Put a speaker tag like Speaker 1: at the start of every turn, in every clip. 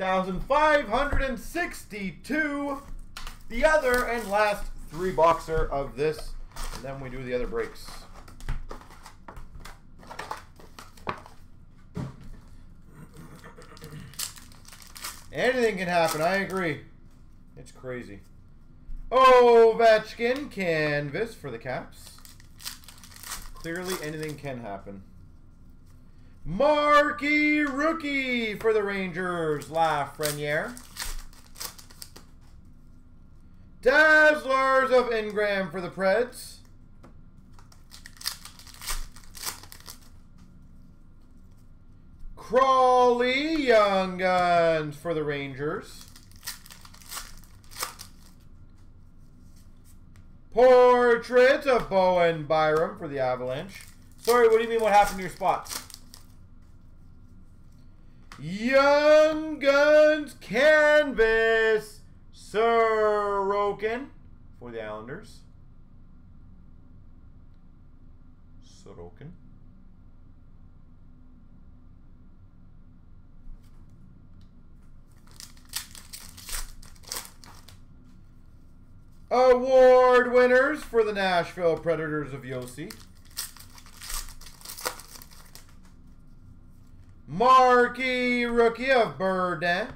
Speaker 1: 1,562. The other and last three boxer of this. And then we do the other breaks. Anything can happen, I agree. It's crazy. Ovechkin canvas for the Caps. Clearly anything can happen. Marquee rookie for the Rangers, Lafreniere. Dazzlers of Ingram for the Preds. Crawley Young Guns for the Rangers. Portrait of Bowen Byram for the Avalanche. Sorry, what do you mean what happened to your spots? Young Guns Canvas Sorokin for the Islanders. Sorokin. Award winners for the Nashville Predators of Josi. Marquee rookie of Berdin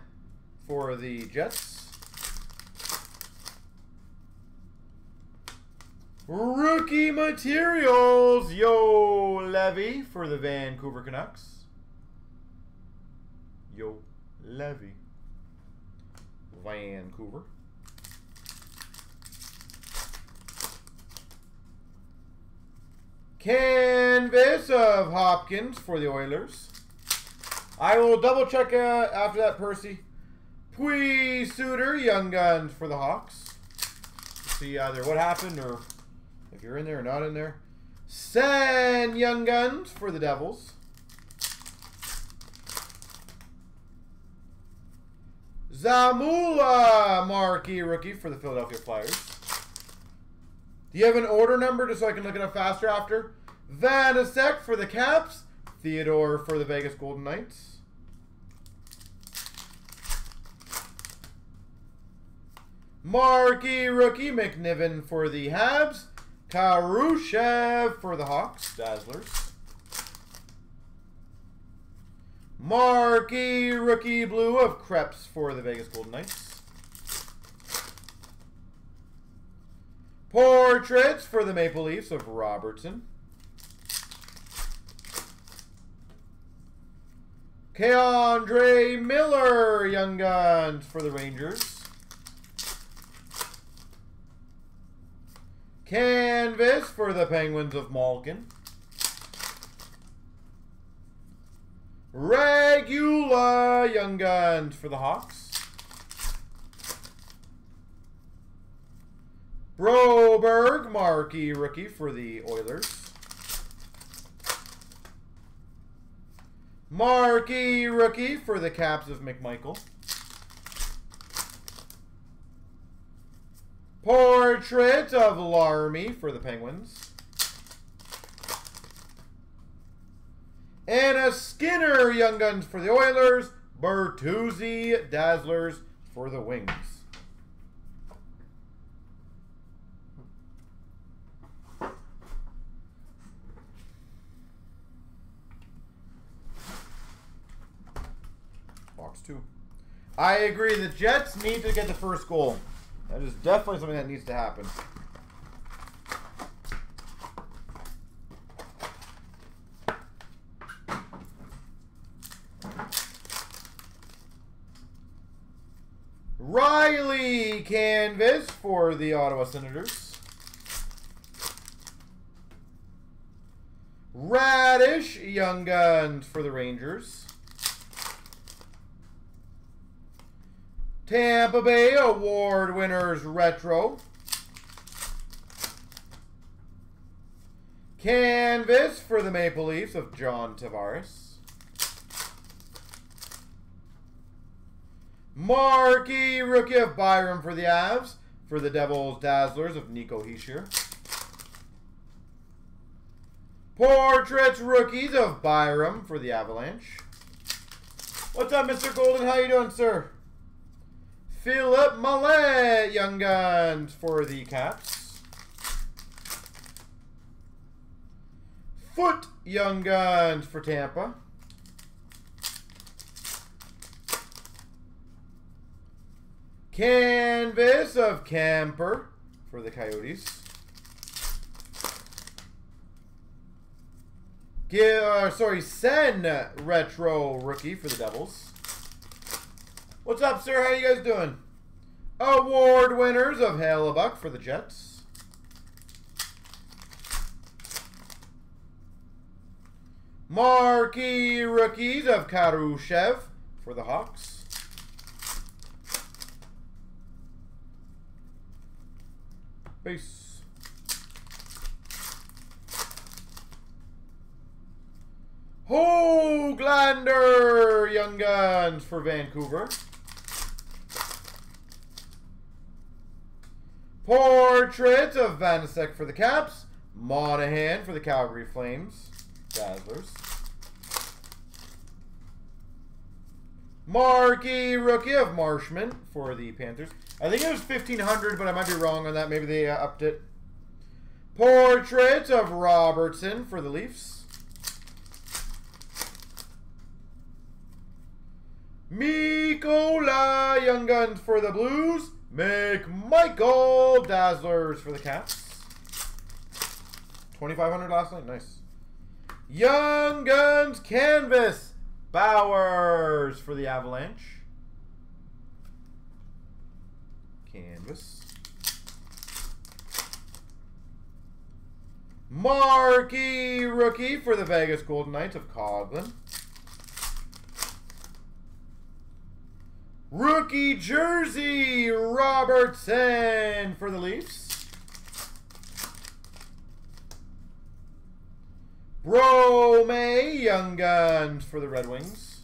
Speaker 1: for the Jets. Rookie materials, Yo Levy for the Vancouver Canucks. Yo Levy. Vancouver. Canvas of Hopkins for the Oilers. I will double check uh, after that, Percy. Pius Suter, Young Guns for the Hawks. See either what happened or if you're in there or not in there. Sen Young Guns for the Devils. Zamula Marquee Rookie for the Philadelphia Flyers. Do you have an order number just so I can look it up faster after? Vanecek for the Caps. Theodore for the Vegas Golden Knights. Marquee rookie McNiven for the Habs. Kurashev for the Hawks. Dazzlers. Marquee rookie blue of Krebs for the Vegas Golden Knights. Portraits for the Maple Leafs of Robertson. K'Andre Miller, Young Guns for the Rangers. Canvas for the Penguins of Malkin. Regula Young Guns for the Hawks. Broberg Marquee Rookie for the Oilers. Marquee rookie for the Caps of McMichael. Portrait of Larmy for the Penguins. And a Skinner Young Guns for the Oilers. Bertuzzi Dazzlers for the Wings. I agree. The Jets need to get the first goal. That is definitely something that needs to happen. Riley Canvas for the Ottawa Senators. Radish Young Guns for the Rangers. Tampa Bay Award winners retro. Canvas for the Maple Leafs of John Tavares. Marquee rookie of Byram for the Avs. For the Devils Dazzlers of Nico Hischier. Portraits rookies of Byram for the Avalanche. What's up, Mr. Golden? How you doing, sir? Philippe Maillet, Young Guns for the Caps. Foote Young Guns for Tampa. Canvas of Kuemper for the Coyotes. uh, sorry, Sen Retro Rookie for the Devils. What's up, sir? How you guys doing? Award winners of Hellebuyck for the Jets. Marquee rookies of Kurashev for the Hawks. Peace. Hoglander Young Guns for Vancouver. Portrait of Vanecek for the Caps. Monahan for the Calgary Flames. Dazzlers. Marquee rookie of Marshman for the Panthers. I think it was 1500, but I might be wrong on that. Maybe they uh, upped it. Portrait of Robertson for the Leafs. Mikkola Young Guns for the Blues. McMichael Dazzlers for the Caps. 2500 last night. Nice. Young Guns Canvas. Bowers for the Avalanche. Canvas. Marquee rookie for the Vegas Golden Knights of Coghlan. Rookie jersey, Robertson for the Leafs. Brome Young Guns for the Red Wings.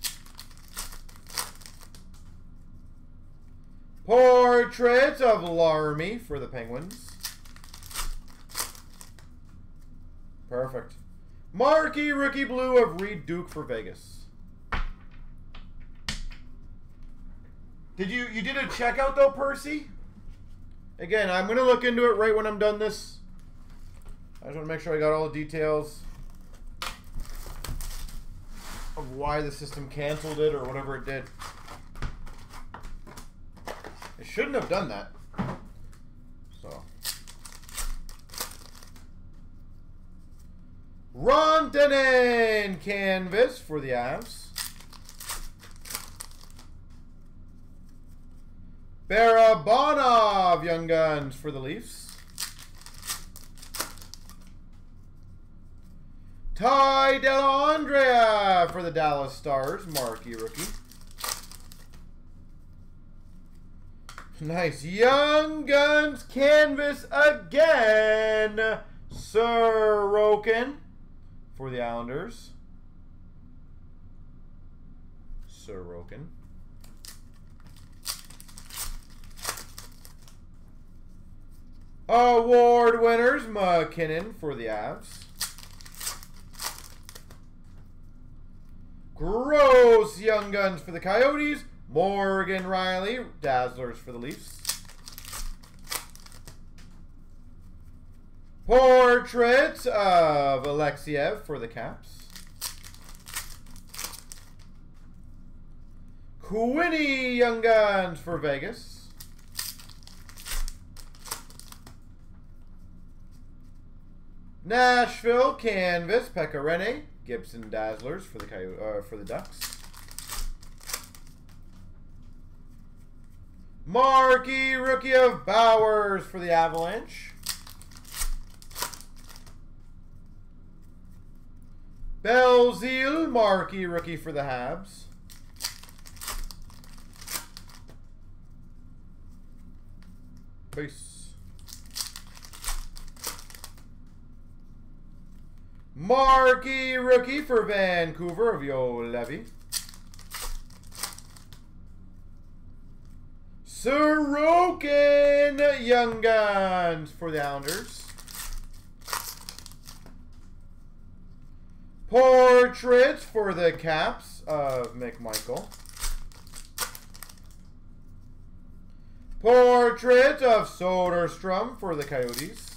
Speaker 1: Portrait of Larmy for the Penguins. Perfect. Marky Rookie Blue of Reid Duke for Vegas. Did you you did a checkout though, Percy? Again, I'm gonna look into it right when I'm done this. I just want to make sure I got all the details of why the system canceled it or whatever it did. It shouldn't have done that. So. Rantanen canvas for the Avs. Barabanov Young Guns for the Leafs. Ty Dellandrea for the Dallas Stars, Marquee rookie. Nice. Young Guns canvas again. Sir Sorokin for the Islanders. Sir Sorokin. Award winners, MacKinnon for the Avs. Gross Young Guns for the Coyotes. Morgan Rielly, Dazzlers for the Leafs. Portrait of Alexeyev for the Caps. Quinney Young Guns for Vegas. Nashville Canvas, Pekka Rinne, Gibson Dazzlers for the uh, for the Ducks. Marky Rookie of Bowers for the Avalanche. Belzile Marky Rookie for the Habs. Peace. Marky rookie for Vancouver of Juolevi. Sorokin Young Guns for the Hounders. Portraits for the Caps of McMichael. Portrait of Soderstrom for the Coyotes.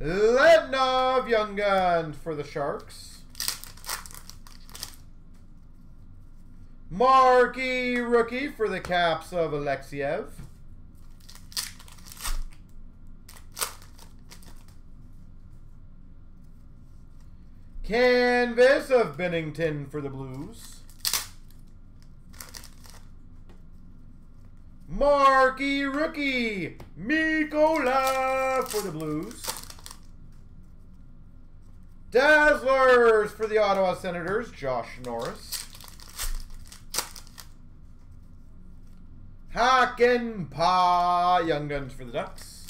Speaker 1: Lednov Young Guns for the Sharks. Marquee Rookie for the Caps of Alexeyev. Canvas of Binnington for the Blues. Marquee Rookie, Mikkola for the Blues. Dazzlers for the Ottawa Senators, Josh Norris. Hakanpää, Young Guns for the Ducks.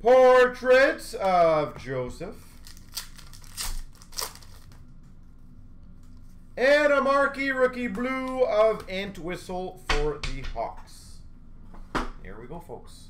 Speaker 1: Portraits of Joseph. And a marquee rookie blue of Entwistle for the Hawks. Here we go, folks.